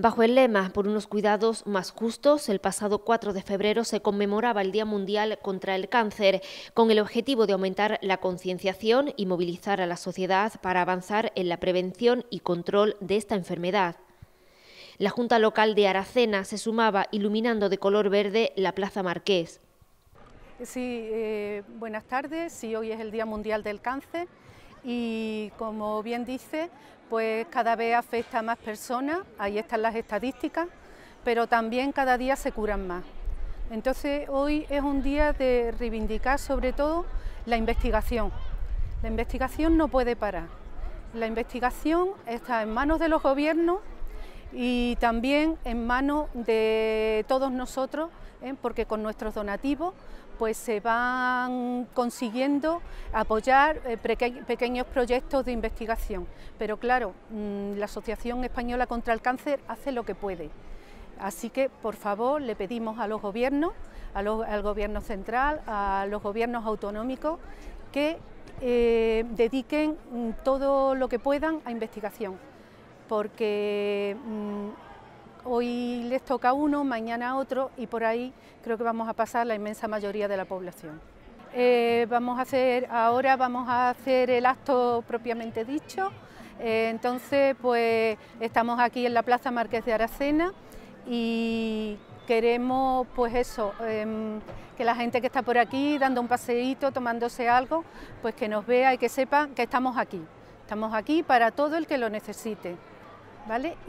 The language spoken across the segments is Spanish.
Bajo el lema Por unos cuidados más justos, el pasado 4 de febrero se conmemoraba el Día Mundial contra el Cáncer, con el objetivo de aumentar la concienciación y movilizar a la sociedad para avanzar en la prevención y control de esta enfermedad. La Junta Local de Aracena se sumaba iluminando de color verde la Plaza Marqués. Sí, eh, buenas tardes. Sí, hoy es el Día Mundial del Cáncer y como bien dice, pues cada vez afecta a más personas, ahí están las estadísticas, pero también cada día se curan más. Entonces hoy es un día de reivindicar sobre todo la investigación. La investigación no puede parar. La investigación está en manos de los gobiernos y también en manos de todos nosotros, ¿eh? porque con nuestros donativos pues se van consiguiendo apoyar eh, pequeños proyectos de investigación. Pero claro, mm, la Asociación Española contra el Cáncer hace lo que puede. Así que, por favor, le pedimos a los gobiernos, al gobierno central, a los gobiernos autonómicos, que eh, dediquen mm, todo lo que puedan a investigación, porque mm, Hoy les toca uno, mañana otro y por ahí creo que vamos a pasar la inmensa mayoría de la población. Eh, vamos a hacer, ahora vamos a hacer el acto propiamente dicho, eh, entonces pues estamos aquí en la Plaza Marqués de Aracena y queremos pues eso, em, que la gente que está por aquí dando un paseíto, tomándose algo, pues que nos vea y que sepa que estamos aquí. Estamos aquí para todo el que lo necesite.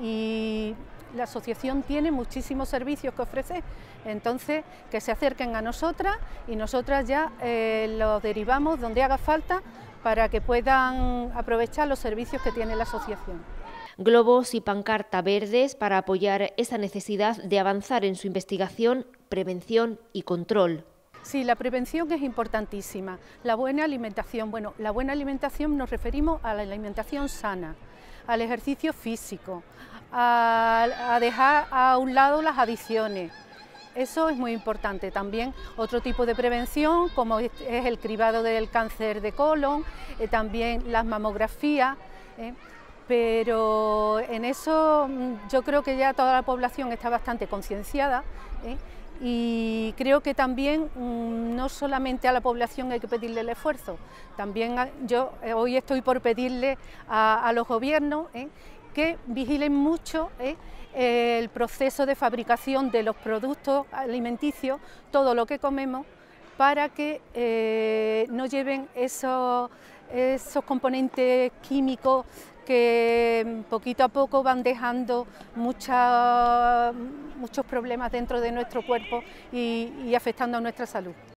Y la asociación tiene muchísimos servicios que ofrece, entonces que se acerquen a nosotras y nosotras ya eh, los derivamos donde haga falta para que puedan aprovechar los servicios que tiene la asociación. Globos y pancarta verdes para apoyar esa necesidad de avanzar en su investigación, prevención y control. Sí, la prevención es importantísima. La buena alimentación, bueno, la buena alimentación nos referimos a la alimentación sana, al ejercicio físico, a, dejar a un lado las adicciones. Eso es muy importante. También otro tipo de prevención, como es el cribado del cáncer de colon, eh, también las mamografías. Eh, pero en eso mm, yo creo que ya toda la población está bastante concienciada eh, y creo que también mm, no solamente a la población hay que pedirle el esfuerzo, también yo hoy estoy por pedirle a, los gobiernos que vigilen mucho ¿eh? el proceso de fabricación de los productos alimenticios, todo lo que comemos, para que eh, no lleven esos, esos componentes químicos que poquito a poco van dejando muchos problemas dentro de nuestro cuerpo y afectando a nuestra salud.